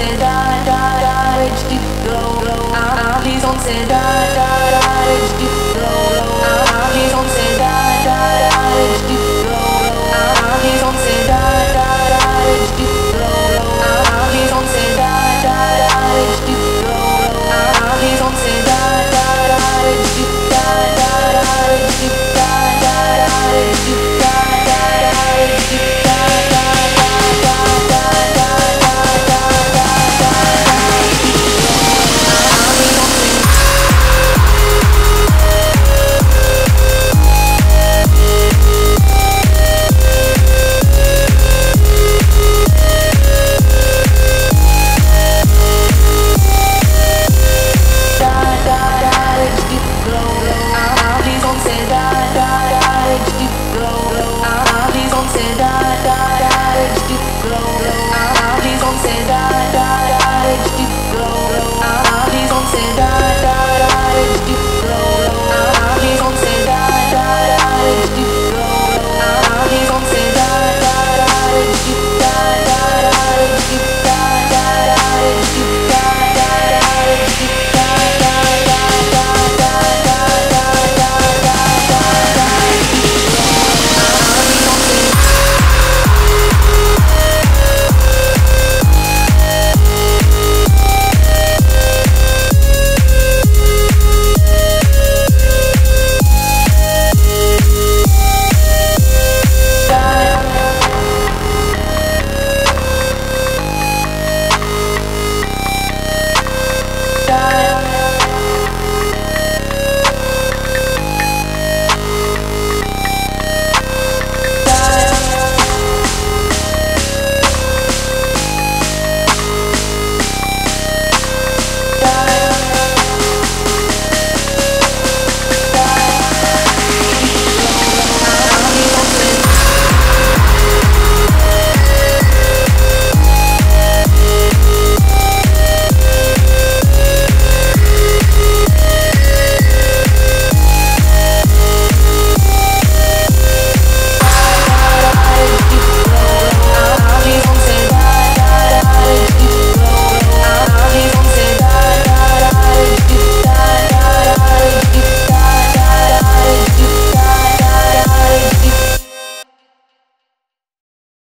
say die, die, die, where'd you go, go? Ah, ah, please don't say die, die.